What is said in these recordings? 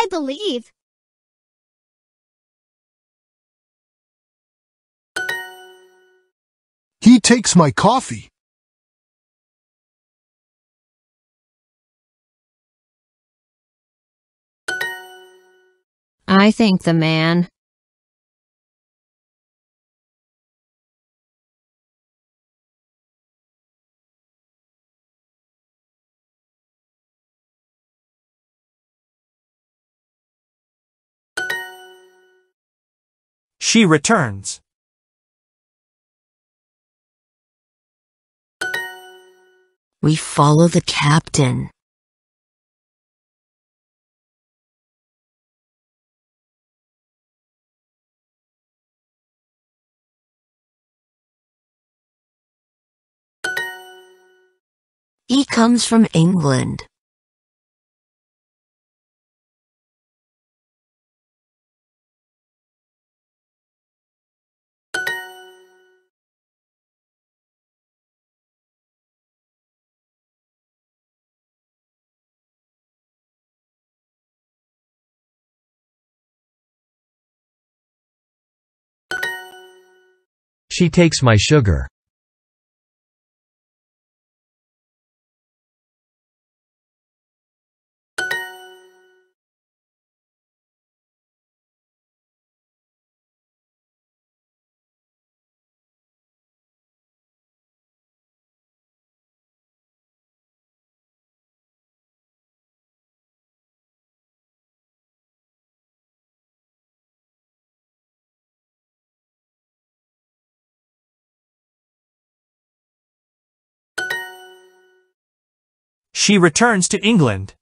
I believe. He takes my coffee. I think the man. She returns. We follow the captain. He comes from England. She takes my sugar. She returns to England.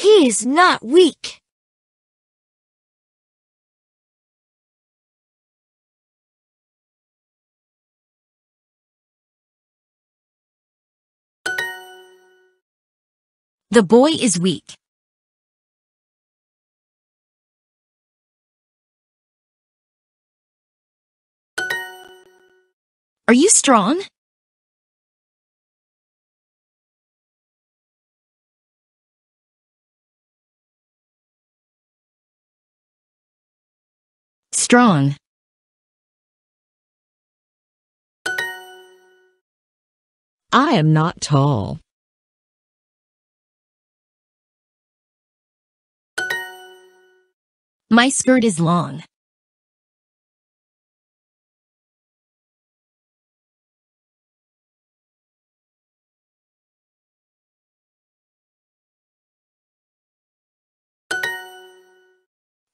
He is not weak. The boy is weak. Are you strong? Strong. I am not tall. My skirt is long.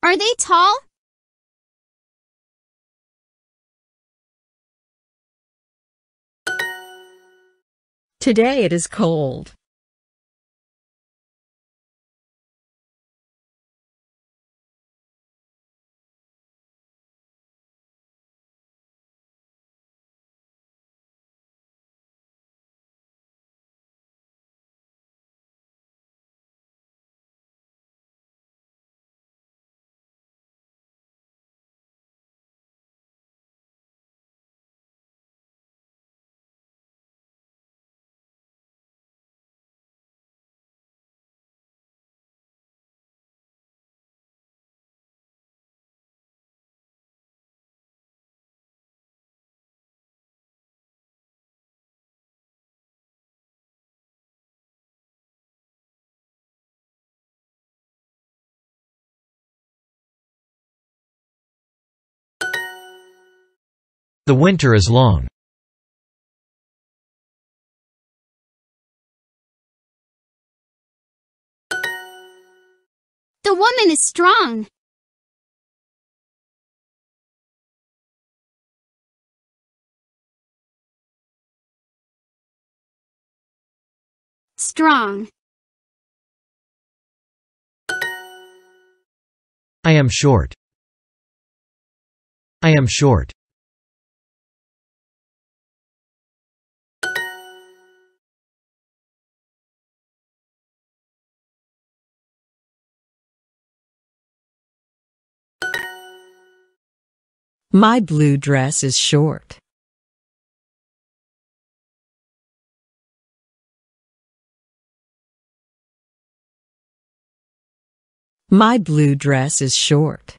Are they tall? Today it is cold. The winter is long. The woman is strong. Strong. I am short. I am short. My blue dress is short. My blue dress is short.